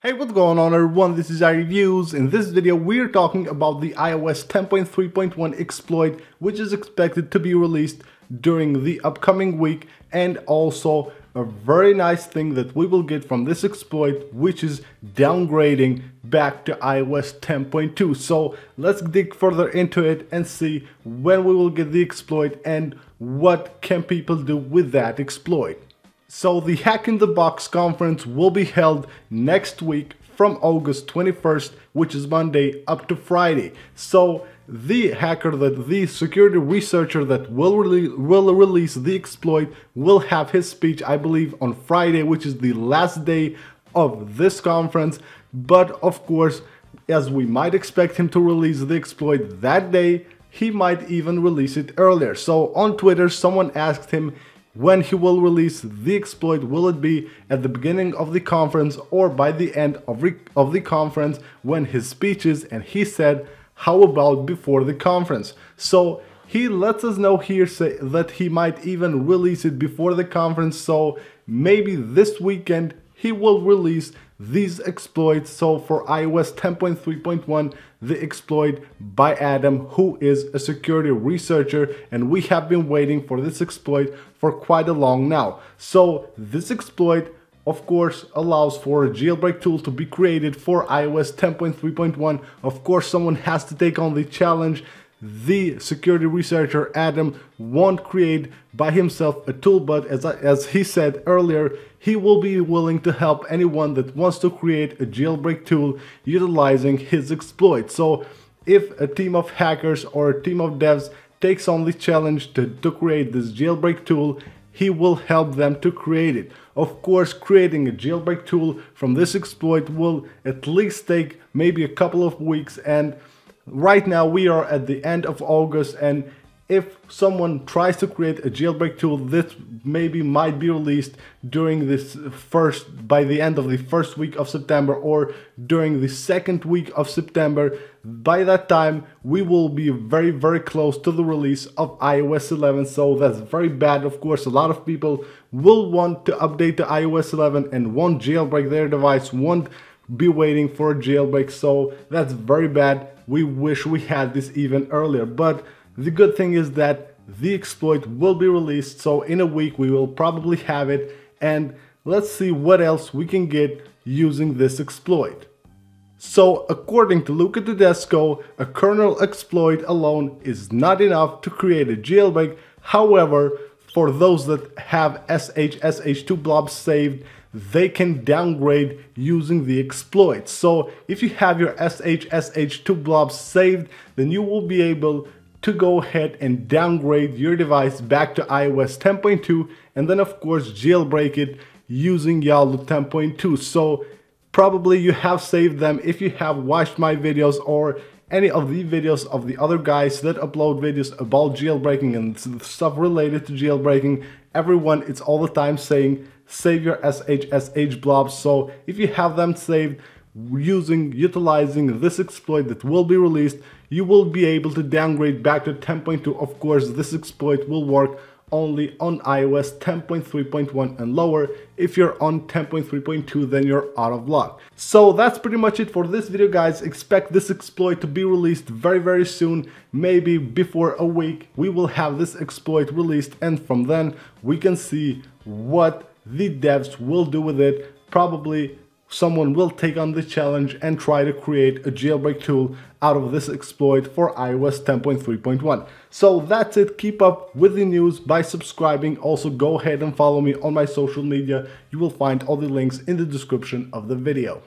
Hey, what's going on everyone? This is iReviews. In this video, we're talking about the iOS 10.3.1 exploit, which is expected to be released during the upcoming week, and also a very nice thing that we will get from this exploit, which is downgrading back to iOS 10.2. So let's dig further into it and see when we will get the exploit and what can people do with that exploit. So the Hack in the Box conference will be held next week from August 21st, which is Monday, up to Friday. So the hacker that the security researcher that will, will release the exploit will have his speech, I believe, on Friday, which is the last day of this conference. But of course, as we might expect him to release the exploit that day, he might even release it earlier. So on Twitter, someone asked him when he will release the exploit. Will it be at the beginning of the conference or by the end of, of the conference when his speeches? And he said, how about before the conference? So he lets us know here say that he might even release it before the conference. So maybe this weekend he will release these exploits. So for iOS 10.3.1, the exploit by Adam, who is a security researcher, and we have been waiting for this exploit for quite a long now. So this exploit of course allows for a jailbreak tool to be created for iOS 10.3.1. Of course someone has to take on the challenge the security researcher Adam won't create by himself a tool, but as, I, as he said earlier, he will be willing to help anyone that wants to create a jailbreak tool utilizing his exploit. So if a team of hackers or a team of devs takes on the challenge to, to create this jailbreak tool, he will help them to create it. Of course, creating a jailbreak tool from this exploit will at least take maybe a couple of weeks and Right now we are at the end of August and if someone tries to create a jailbreak tool, this maybe might be released during this first, by the end of the first week of September or during the second week of September. By that time, we will be very, very close to the release of iOS 11. So that's very bad. Of course, a lot of people will want to update to iOS 11 and won't jailbreak their device, won't be waiting for a jailbreak. So that's very bad. We wish we had this even earlier. But the good thing is that the exploit will be released. So in a week, we will probably have it. And let's see what else we can get using this exploit. So according to Luca Todesco, a kernel exploit alone is not enough to create a jailbreak. However, for those that have SHSH2 blobs saved, they can downgrade using the exploit. So if you have your SHSH2 blobs saved, then you will be able to go ahead and downgrade your device back to iOS 10.2 and then of course jailbreak it using YALU 10.2. So probably you have saved them if you have watched my videos or any of the videos of the other guys that upload videos about jailbreaking and stuff related to jailbreaking. Everyone it's all the time saying save your SHSH blobs. So if you have them saved using, utilizing this exploit that will be released, you will be able to downgrade back to 10.2. Of course, this exploit will work only on iOS 10.3.1 and lower. If you're on 10.3.2 then you're out of luck. So that's pretty much it for this video guys. Expect this exploit to be released very very soon. Maybe before a week we will have this exploit released and from then we can see what the devs will do with it. Probably someone will take on the challenge and try to create a jailbreak tool out of this exploit for iOS 10.3.1. So that's it, keep up with the news by subscribing, also go ahead and follow me on my social media, you will find all the links in the description of the video.